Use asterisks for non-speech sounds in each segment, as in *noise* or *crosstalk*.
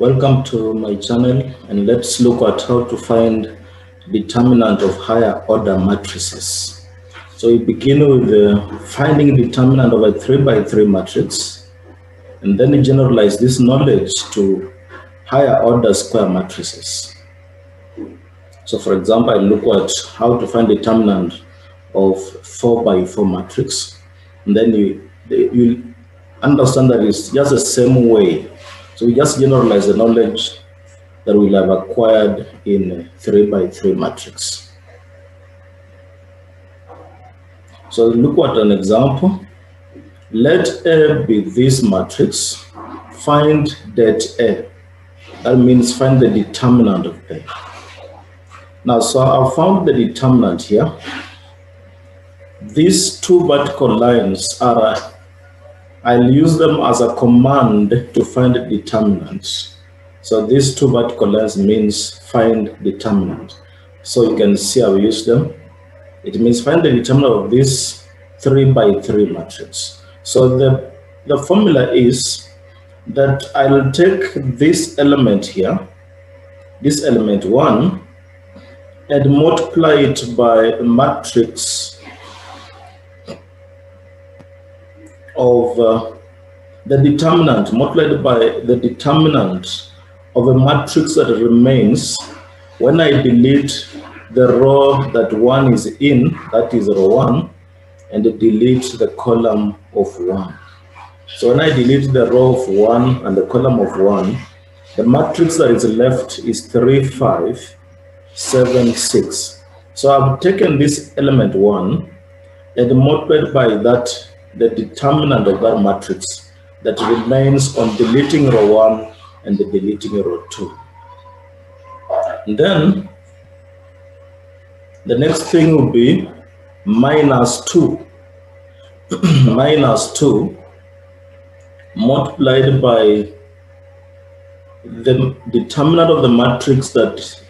Welcome to my channel and let's look at how to find determinant of higher order matrices. So we begin with uh, finding determinant of a 3 by 3 matrix and then we generalize this knowledge to higher order square matrices. So for example, I look at how to find determinant of 4 by 4 matrix and then you, you understand that it's just the same way so we just generalize the knowledge that we'll have acquired in 3 by 3 matrix. So look at an example. Let A be this matrix. Find det A. That means find the determinant of A. Now, so I found the determinant here. These two vertical lines are I'll use them as a command to find determinants. So these two vertical lines means find determinant. So you can see I've used them. It means find the determinant of this three by three matrix. So the, the formula is that I'll take this element here, this element one, and multiply it by matrix of uh, the determinant multiplied by the determinant of a matrix that remains when I delete the row that one is in, that is row one, and delete the column of one. So when I delete the row of one and the column of one, the matrix that is left is three, five, seven, six. So I've taken this element one and multiplied by that the determinant of that matrix that remains on deleting row 1 and the deleting row 2. And then the next thing will be minus 2. *clears throat* minus 2 multiplied by the determinant of the matrix that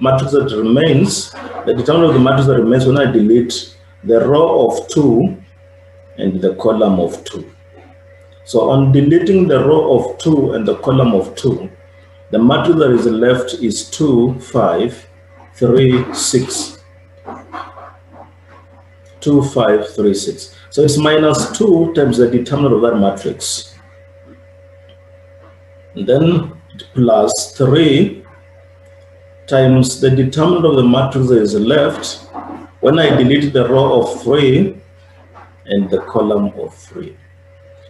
matrix that remains, the determinant of the matrix that remains when I delete the row of 2 and the column of 2. So on deleting the row of 2 and the column of 2, the matrix that is left is 2, 5, 3, 6. 2, 5, 3, 6. So it's minus 2 times the determinant of that matrix. And then plus 3 times the determinant of the matrix that is left. When I delete the row of 3, and the column of 3.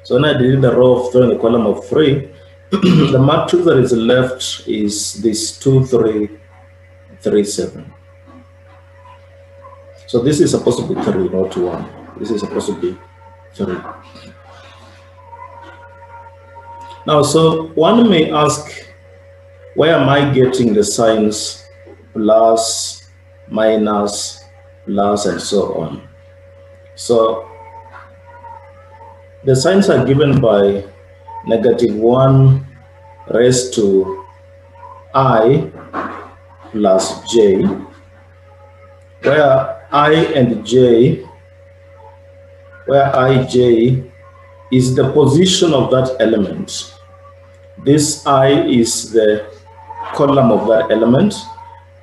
So when I delete the row of 3 and the column of 3, *clears throat* the matrix that is left is this 2, 3, 3, 7. So this is supposed to be 3, not 1. This is supposed to be 3. Now, so one may ask, where am I getting the signs plus, minus, plus, and so on? So the signs are given by negative 1 raised to i plus j, where i and j, where ij is the position of that element. This i is the column of that element,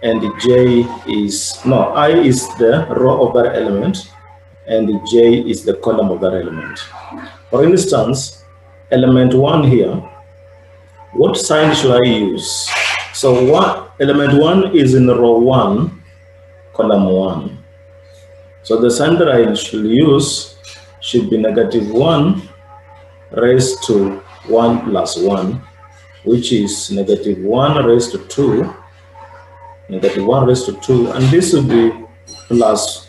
and j is, no, i is the row of that element, and the j is the column of that element. For instance, element one here, what sign should I use? So what element one is in row one, column one. So the sign that I should use should be negative one raised to one plus one, which is negative one raised to two, negative one raised to two, and this would be plus,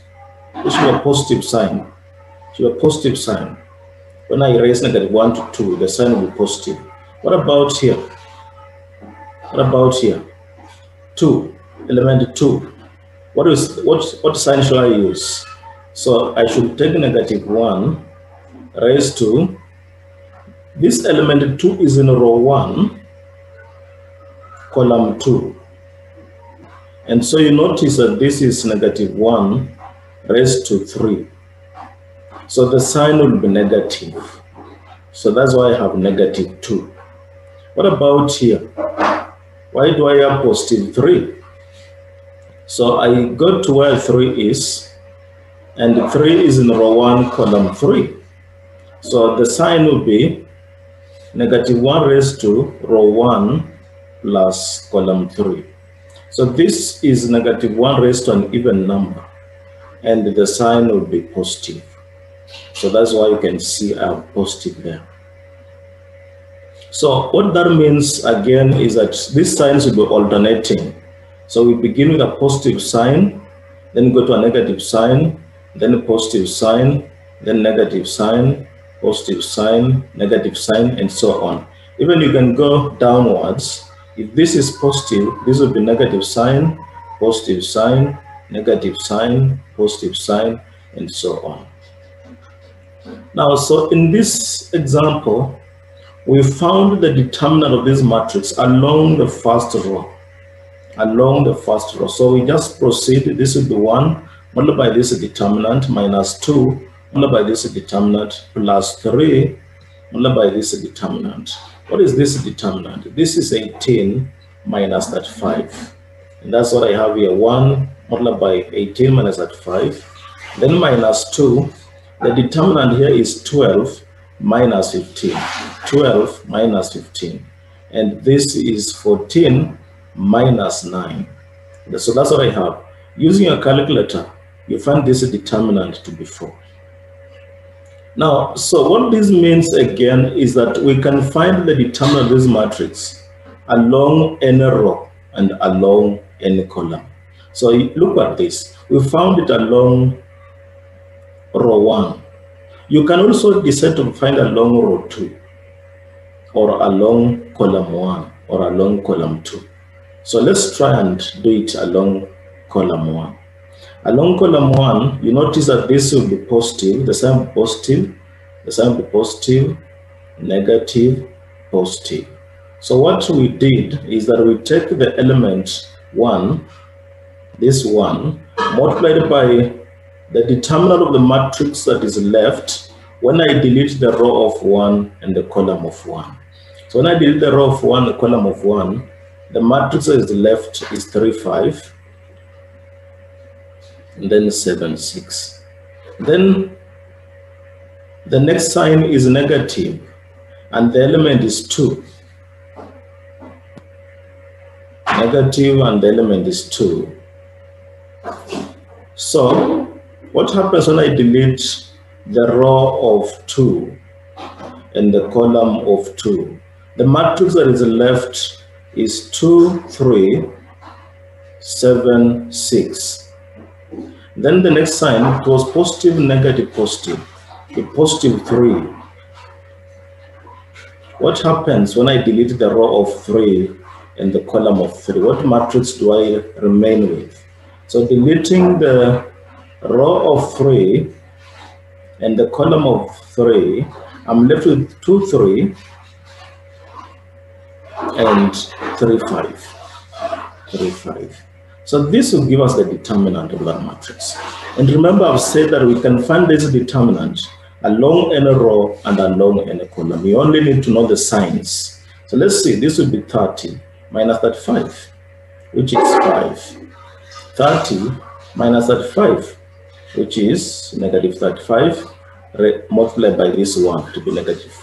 this is a positive sign, be a positive sign. When I raise negative 1 to 2, the sign will be positive. What about here? What about here? 2, element 2. What is what what sign should I use? So I should take negative 1 raised to this element 2 is in row 1, column 2. And so you notice that this is negative 1 raised to 3. So the sign will be negative. So that's why I have negative 2. What about here? Why do I have positive 3? So I go to where 3 is, and 3 is in row 1, column 3. So the sign will be negative 1 raised to row 1 plus column 3. So this is negative 1 raised to an even number, and the sign will be positive. So that's why you can see a positive there. So what that means again is that these signs will be alternating. So we begin with a positive sign, then go to a negative sign, then a positive sign, then negative sign, positive sign, negative sign, and so on. Even you can go downwards. If this is positive, this will be negative sign, positive sign, negative sign, positive sign, and so on. Now, so in this example, we found the determinant of this matrix along the first row, along the first row. So we just proceed, this will be one, multiplied by this determinant minus two, multiplied by this determinant plus three, multiplied by this determinant. What is this determinant? This is 18 minus that five. And that's what I have here, one multiplied by 18 minus five, then minus two, the determinant here is 12 minus 15. 12 minus 15. And this is 14 minus 9. So that's what I have. Using a calculator, you find this determinant to be 4. Now, so what this means again is that we can find the determinant of this matrix along any row and along any column. So look at this. We found it along row 1. You can also decide to find a long row 2 or a long column 1 or a long column 2. So let's try and do it along column 1. Along column 1, you notice that this will be positive, the same positive, the same be positive, negative, positive. So what we did is that we take the element 1, this 1, multiplied by the determinant of the matrix that is left when I delete the row of 1 and the column of 1. So when I delete the row of 1 the column of 1, the matrix that is left is 3, 5, and then 7, 6. Then the next sign is negative, and the element is 2. Negative and the element is 2. So what happens when I delete the row of 2 and the column of 2? The matrix that is left is 2, 3, 7, 6. Then the next sign it was positive, negative, positive. A positive 3. What happens when I delete the row of 3 and the column of 3? What matrix do I remain with? So deleting the row of 3 and the column of 3, I'm left with 2, 3 and 3, 5. 3, 5. So this will give us the determinant of that matrix. And remember I've said that we can find this determinant along any row and along any column. We only need to know the signs. So let's see, this will be 30 minus 35, which is 5. 30 minus 35, which is negative 35 multiplied by this one to be negative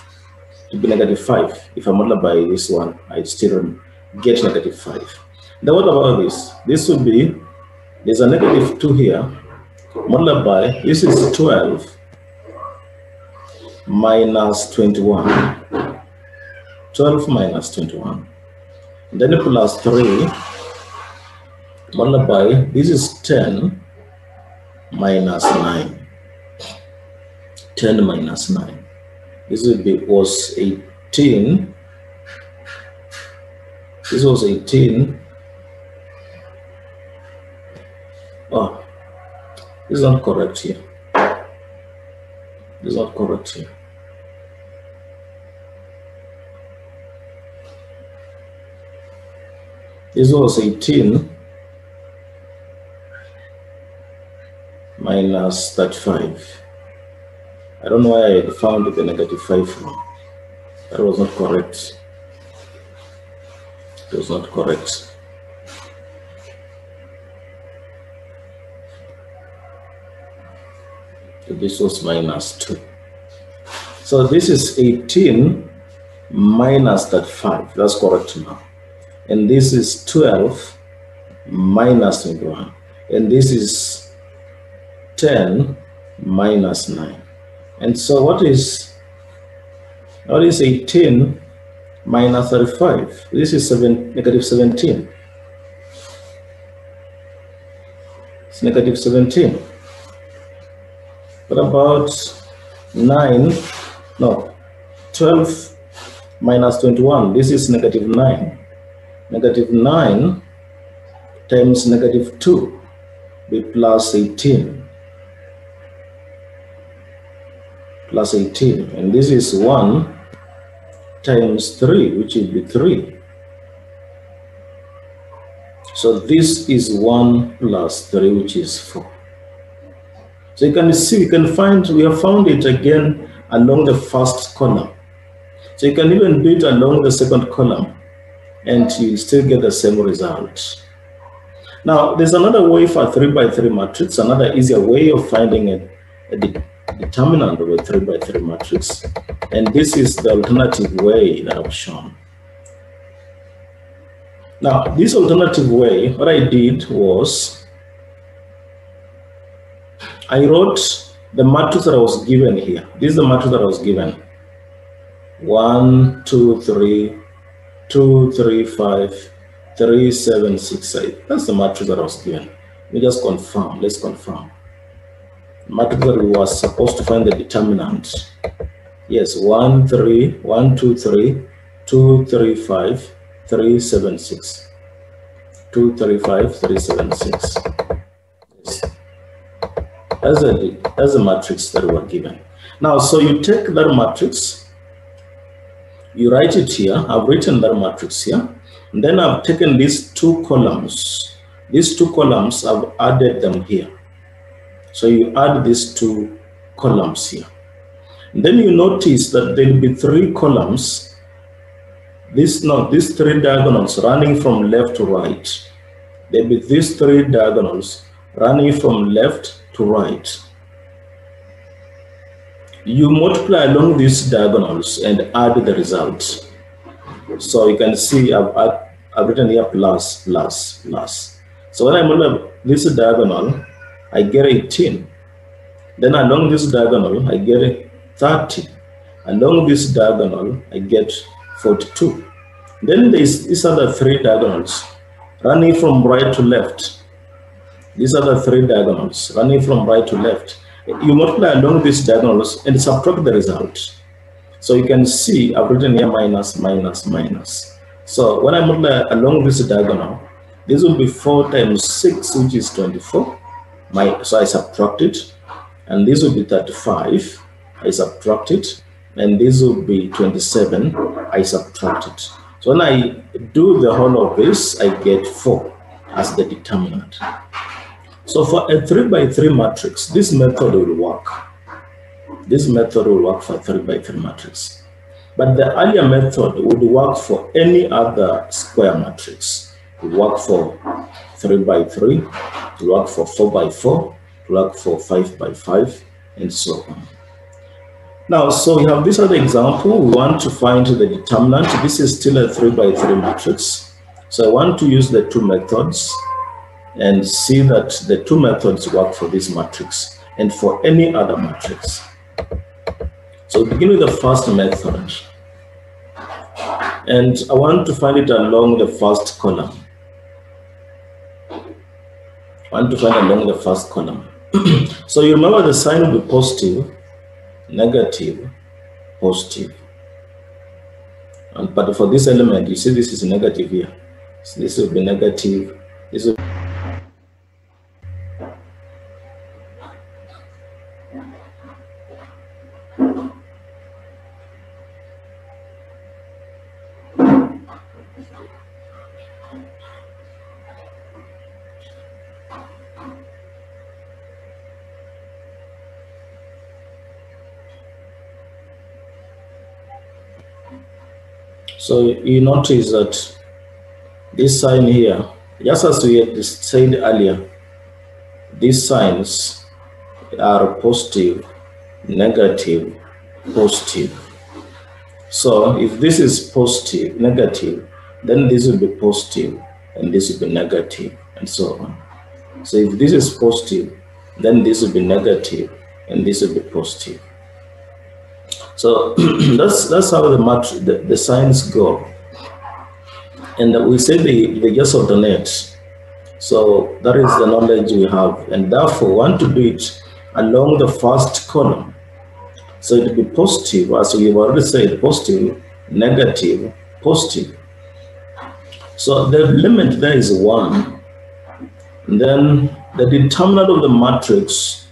to be negative 5 if i multiply by this one i still get negative 5 then what about this? This would be there's a negative 2 here. Multiplied by this is 12 minus 21 12 minus 21 then plus 3 multiplied by this is 10 minus 9. 10 minus 9. This will be was 18. This was 18. Oh, this is not correct here. This is not correct here. This was 18 minus 35. I don't know why I found the negative 5 from. That was not correct. it was not correct. So this was minus 2. So this is 18 minus that 5. That's correct now. And this is 12 minus 21. And this is 10 minus 9. And so what is what is 18 minus 35? This is seven, negative 17. It's negative 17. What about 9? No, 12 minus 21. This is negative 9. Negative 9 times negative 2 be plus 18. Plus 18. And this is 1 times 3, which will be 3. So this is 1 plus 3, which is 4. So you can see, we can find, we have found it again along the first column. So you can even do it along the second column and you still get the same result. Now, there's another way for a 3 by 3 matrix, another easier way of finding a, a de determinant of a 3 by 3 matrix. And this is the alternative way that I've shown. Now, this alternative way, what I did was I wrote the matrix that I was given here. This is the matrix that I was given. One, two, three, two, three, five, three, seven, six, eight. That's the matrix that I was given. Let me just confirm. Let's confirm. We were supposed to find the determinant. Yes, one, three, one, two, three, two, three, five, three, seven, six. Two, three, five, three, seven, six. Yes as a, as a matrix that we are given. Now, so you take that matrix, you write it here. I've written that matrix here. And then I've taken these two columns. These two columns, I've added them here. So you add these two columns here. And then you notice that there will be three columns. This no, these three diagonals running from left to right. There will be these three diagonals running from left to right. You multiply along these diagonals and add the result. So you can see I've, I've written here plus, plus, plus. So when I multiply this diagonal, I get 18. Then along this diagonal, I get 30. Along this diagonal, I get 42. Then these the three diagonals running from right to left. These are the three diagonals running from right to left. You multiply along these diagonals and subtract the result. So you can see I've written here minus, minus, minus. So when I multiply along this diagonal, this will be 4 times 6, which is 24. My, so I subtract it. And this will be 35. I subtract it. And this will be 27. I subtract it. So when I do the whole of this, I get 4 as the determinant. So for a three by three matrix, this method will work. This method will work for three by three matrix. But the earlier method would work for any other square matrix. It would work for three by three, would work for four by four, would work for five by five, and so on. Now, so we have this other example. We want to find the determinant. This is still a three by three matrix. So I want to use the two methods and see that the two methods work for this matrix and for any other matrix. So begin with the first method. And I want to find it along the first column. Want to find along the first column. *clears throat* so you remember the sign will be positive, negative, positive. And, but for this element, you see this is negative here. So this will be negative. This will So you notice that this sign here, just as we had said earlier, these signs are positive, negative, positive. So if this is positive, negative, then this will be positive and this will be negative and so on. So if this is positive, then this will be negative and this will be positive. So *clears throat* that's that's how the, mat the, the signs go. And we say the, the just alternate. So that is the knowledge we have. And therefore, want to do it along the first column. So it will be positive, as we've already said, positive, negative, positive. So the limit there is one. And then the determinant of the matrix,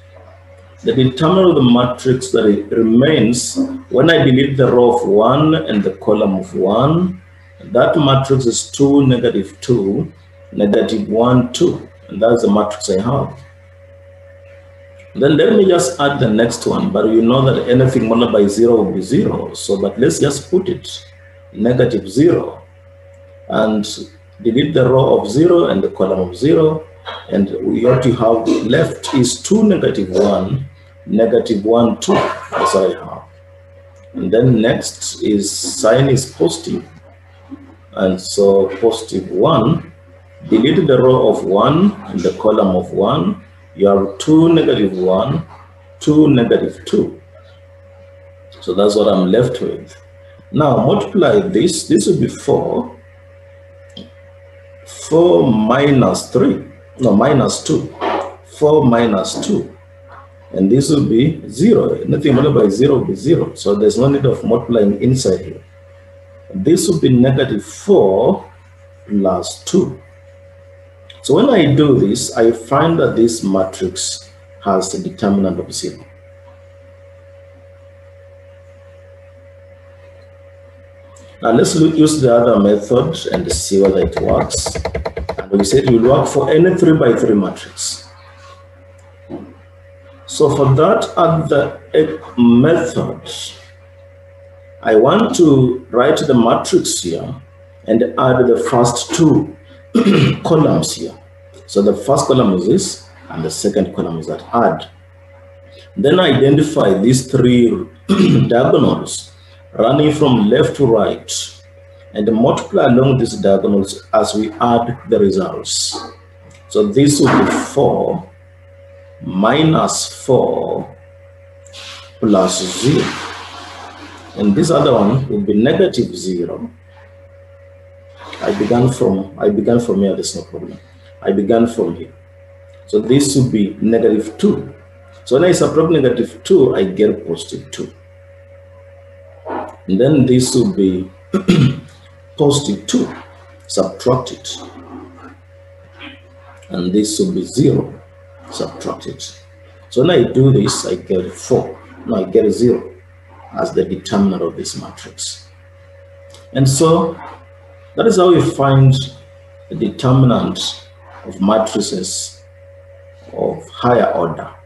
the determinant of the matrix that remains when I delete the row of one and the column of one, that matrix is two, negative two, negative one, two. And that's the matrix I have. Then let me just add the next one, but you know that anything multiplied by zero will be zero. So, but let's just put it negative zero and delete the row of zero and the column of zero. And what you have left is two negative one, negative one, two, as I have. And then next is sign is positive. And so positive one, delete the row of one and the column of one. You have two negative one, two negative two. So that's what I'm left with. Now multiply this, this will be four 4 minus 3, no, minus 2. 4 minus 2. And this will be 0. Nothing multiplied by 0 will be 0. So there's no need of multiplying inside here. This will be negative 4 plus 2. So when I do this, I find that this matrix has a determinant of 0. Now let's look, use the other method and see whether it works. And we said it will work for any 3 by 3 matrix. So for that other method, I want to write the matrix here and add the first two *clears throat* columns here. So the first column is this, and the second column is that add. Then identify these three *clears throat* diagonals running from left to right and multiply along these diagonals as we add the results. So this will be 4 minus 4 plus 0. And this other one will be negative 0. I began from I began from here, there's no problem. I began from here. So this will be negative 2. So when I subtract negative 2, I get positive 2. And then this will be *clears throat* positive 2, subtract it. And this will be 0, subtract it. So when I do this, I get 4. Now I get 0 as the determinant of this matrix. And so that is how we find the determinant of matrices of higher order.